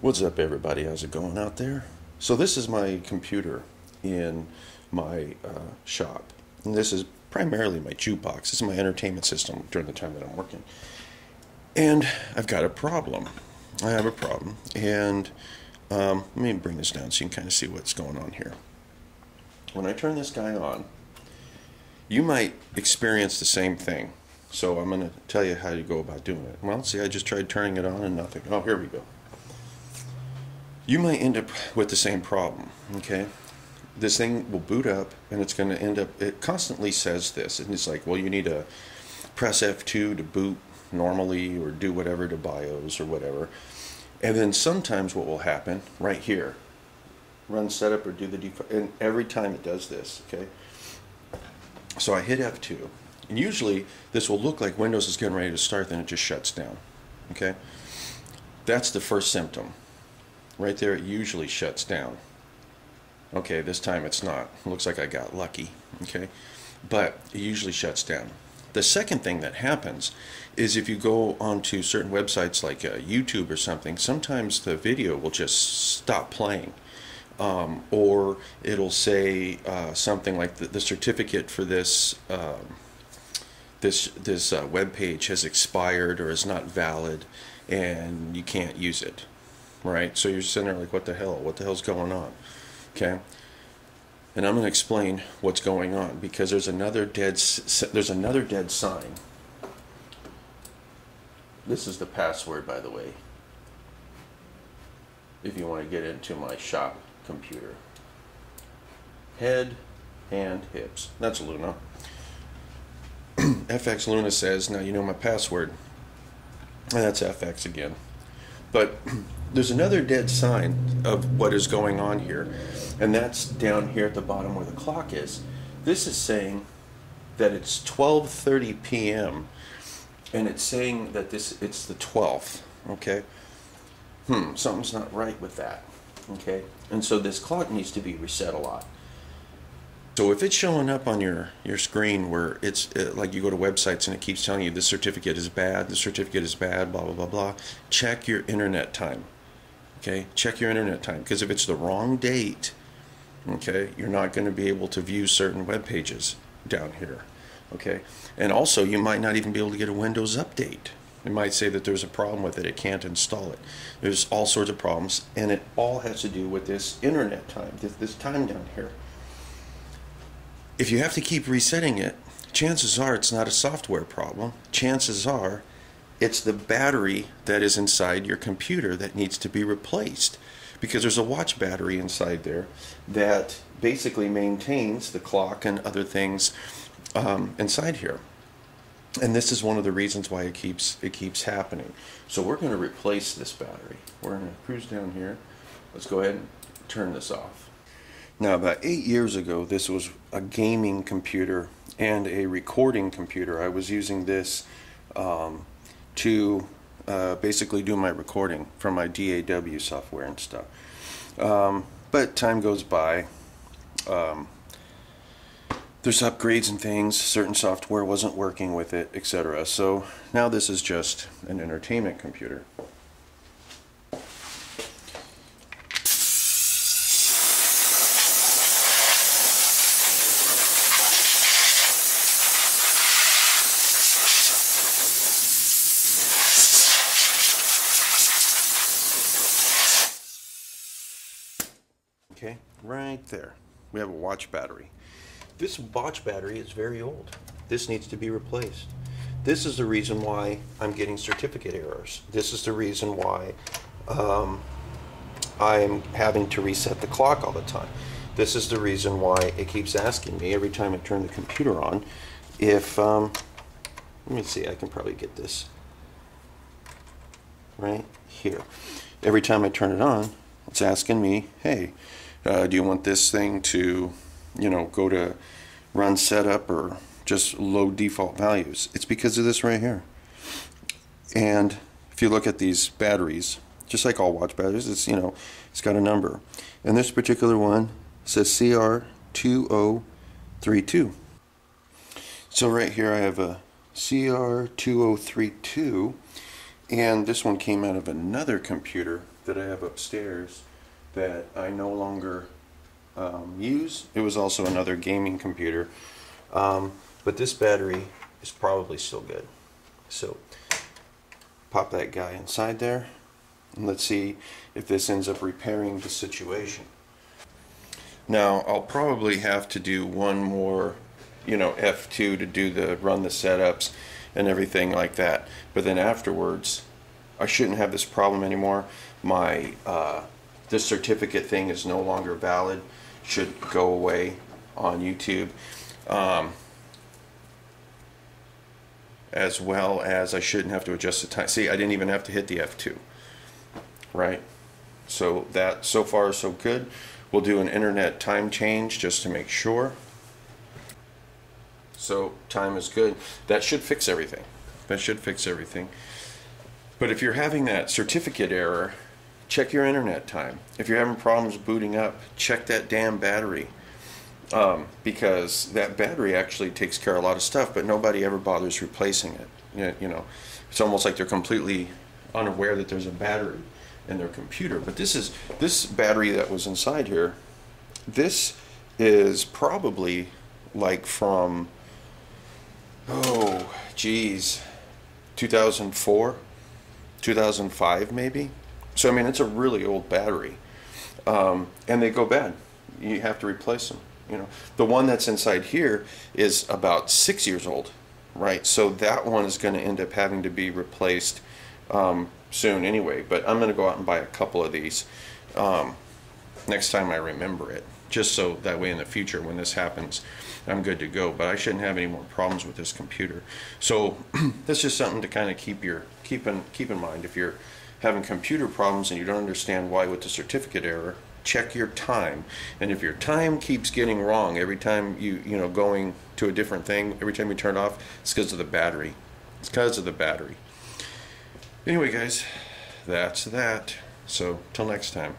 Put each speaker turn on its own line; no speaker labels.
What's up, everybody? How's it going out there? So, this is my computer in my uh, shop. And this is primarily my jukebox. This is my entertainment system during the time that I'm working. And I've got a problem. I have a problem. And um, let me bring this down so you can kind of see what's going on here. When I turn this guy on, you might experience the same thing. So I'm going to tell you how to go about doing it. Well, see, I just tried turning it on and nothing. Oh, here we go. You might end up with the same problem, okay? This thing will boot up and it's going to end up, it constantly says this. And it's like, well, you need to press F2 to boot normally or do whatever to BIOS or whatever. And then sometimes what will happen right here, run setup or do the default, and every time it does this, okay? So I hit F2, and usually this will look like Windows is getting ready to start, then it just shuts down, okay? That's the first symptom. Right there, it usually shuts down. Okay, this time it's not. Looks like I got lucky, okay? But it usually shuts down. The second thing that happens is if you go onto certain websites like uh, YouTube or something, sometimes the video will just stop playing um, or it'll say uh, something like the, the, certificate for this um, this this uh, web page has expired or is not valid, and you can't use it, right? So you're sitting there like, what the hell? What the hell's going on? Okay. And I'm going to explain what's going on because there's another dead there's another dead sign. This is the password, by the way. If you want to get into my shop computer. Head, hand, hips. That's Luna. FX Luna says, now you know my password. And that's FX again. But there's another dead sign of what is going on here. And that's down here at the bottom where the clock is. This is saying that it's 12:30 p.m. and it's saying that this it's the 12th, okay? Hmm, something's not right with that. Okay, and so this clock needs to be reset a lot. So if it's showing up on your, your screen where it's uh, like you go to websites and it keeps telling you the certificate is bad, the certificate is bad, blah, blah, blah, blah, check your internet time. Okay, check your internet time because if it's the wrong date, okay, you're not going to be able to view certain web pages down here. Okay, and also you might not even be able to get a Windows update. It might say that there's a problem with it, it can't install it. There's all sorts of problems, and it all has to do with this internet time, this, this time down here. If you have to keep resetting it, chances are it's not a software problem. Chances are it's the battery that is inside your computer that needs to be replaced because there's a watch battery inside there that basically maintains the clock and other things um, inside here. And this is one of the reasons why it keeps it keeps happening. So we're going to replace this battery. We're going to cruise down here. Let's go ahead and turn this off. Now about eight years ago this was a gaming computer and a recording computer. I was using this um, to uh, basically do my recording from my DAW software and stuff um, but time goes by um, there's upgrades and things, certain software wasn't working with it, etc. So now this is just an entertainment computer. Okay, right there. We have a watch battery. This watch battery is very old. This needs to be replaced. This is the reason why I'm getting certificate errors. This is the reason why um, I'm having to reset the clock all the time. This is the reason why it keeps asking me every time I turn the computer on if, um, let me see, I can probably get this right here. Every time I turn it on, it's asking me, hey, uh, do you want this thing to you know, go to run setup or just load default values. It's because of this right here. And if you look at these batteries, just like all watch batteries, it's, you know, it's got a number. And this particular one says CR2032. So right here I have a CR2032 And this one came out of another computer that I have upstairs that I no longer um, use. It was also another gaming computer. Um, but this battery is probably still good. So pop that guy inside there and let's see if this ends up repairing the situation. Now I'll probably have to do one more you know F2 to do the run the setups and everything like that but then afterwards I shouldn't have this problem anymore my uh, this certificate thing is no longer valid should go away on YouTube um, as well as I shouldn't have to adjust the time see I didn't even have to hit the F2 right so that so far so good we'll do an internet time change just to make sure so time is good. That should fix everything. That should fix everything. But if you're having that certificate error, check your internet time. If you're having problems booting up, check that damn battery. Um, because that battery actually takes care of a lot of stuff, but nobody ever bothers replacing it. You know, it's almost like they're completely unaware that there's a battery in their computer. But this is this battery that was inside here. This is probably like from oh, geez, 2004, 2005 maybe. So I mean, it's a really old battery, um, and they go bad. You have to replace them. You know, the one that's inside here is about six years old, right? So that one is going to end up having to be replaced um, soon anyway. But I'm going to go out and buy a couple of these um, next time I remember it just so that way in the future when this happens I'm good to go but I shouldn't have any more problems with this computer so that's just something to kind of keep your keep in keep in mind if you're having computer problems and you don't understand why with the certificate error check your time. And if your time keeps getting wrong every time you you know going to a different thing every time you turn it off it's because of the battery. It's because of the battery. Anyway guys that's that. So till next time